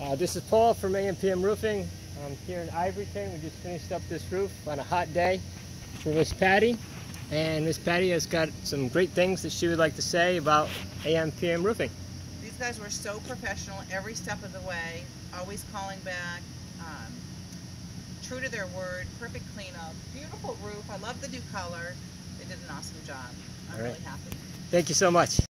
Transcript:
Uh, this is Paul from AMPM Roofing. I'm here in Ivoryton. We just finished up this roof on a hot day for Miss Patty. And Miss Patty has got some great things that she would like to say about AMPM Roofing. These guys were so professional every step of the way, always calling back, um, true to their word, perfect cleanup, beautiful roof. I love the new color. They did an awesome job. I'm right. really happy. Thank you so much.